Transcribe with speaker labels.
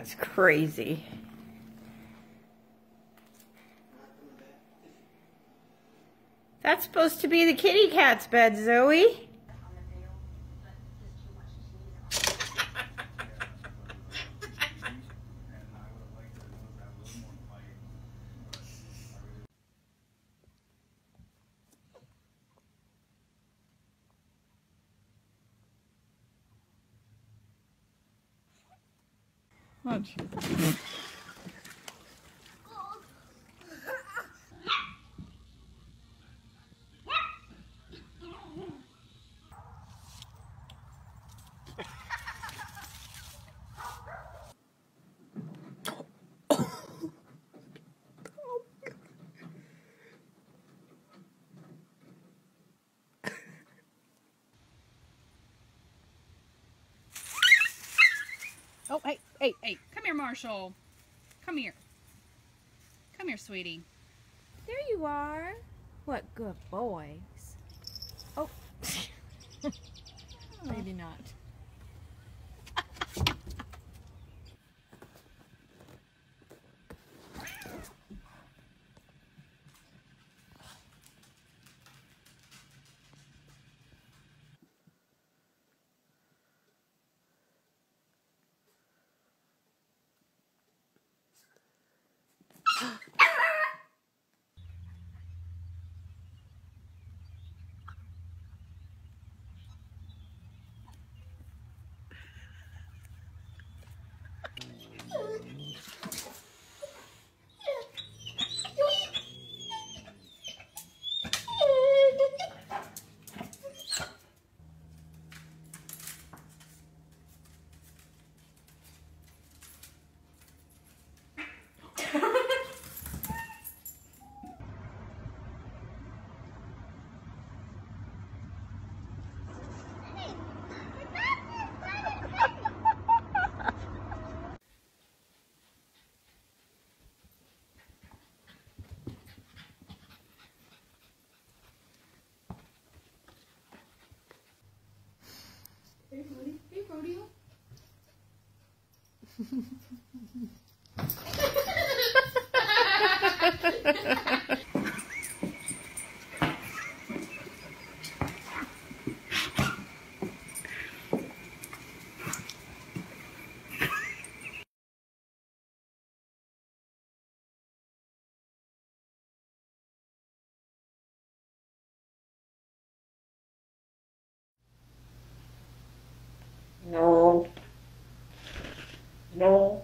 Speaker 1: That's crazy. That's supposed to be the kitty cat's bed, Zoe. Watch.
Speaker 2: Oh, hey, hey, hey, come here, Marshall. Come here. Come here, sweetie.
Speaker 3: There you are. What good boys. दौड़ी हो
Speaker 2: Ha ha ha ha
Speaker 1: ha ha! No.